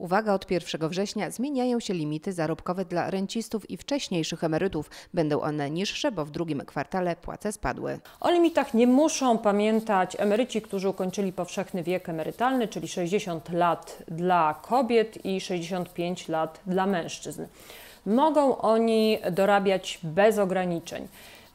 Uwaga, od 1 września zmieniają się limity zarobkowe dla rencistów i wcześniejszych emerytów. Będą one niższe, bo w drugim kwartale płace spadły. O limitach nie muszą pamiętać emeryci, którzy ukończyli powszechny wiek emerytalny, czyli 60 lat dla kobiet i 65 lat dla mężczyzn. Mogą oni dorabiać bez ograniczeń.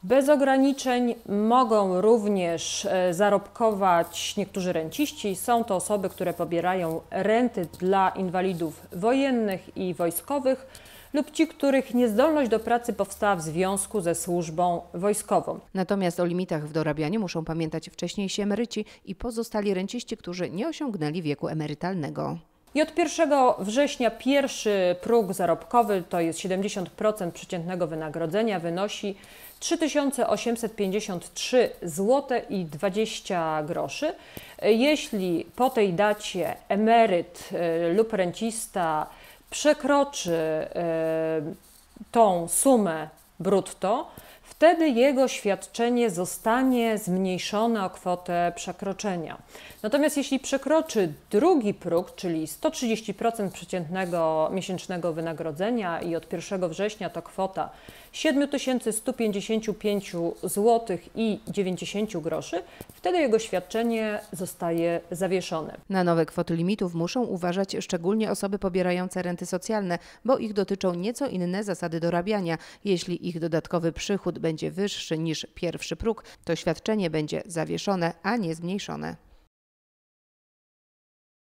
Bez ograniczeń mogą również e, zarobkować niektórzy renciści. Są to osoby, które pobierają renty dla inwalidów wojennych i wojskowych lub ci, których niezdolność do pracy powstała w związku ze służbą wojskową. Natomiast o limitach w dorabianiu muszą pamiętać wcześniejsi emeryci i pozostali renciści, którzy nie osiągnęli wieku emerytalnego. I od 1 września pierwszy próg zarobkowy, to jest 70% przeciętnego wynagrodzenia, wynosi 3853 zł i 20 groszy. Jeśli po tej dacie emeryt y, lub rencista przekroczy y, tą sumę brutto, wtedy jego świadczenie zostanie zmniejszone o kwotę przekroczenia. Natomiast jeśli przekroczy drugi próg, czyli 130% przeciętnego miesięcznego wynagrodzenia i od 1 września to kwota 7155 zł i 90 groszy, wtedy jego świadczenie zostaje zawieszone. Na nowe kwoty limitów muszą uważać szczególnie osoby pobierające renty socjalne, bo ich dotyczą nieco inne zasady dorabiania. Jeśli ich dodatkowy przychód będzie wyższy niż pierwszy próg, to świadczenie będzie zawieszone, a nie zmniejszone.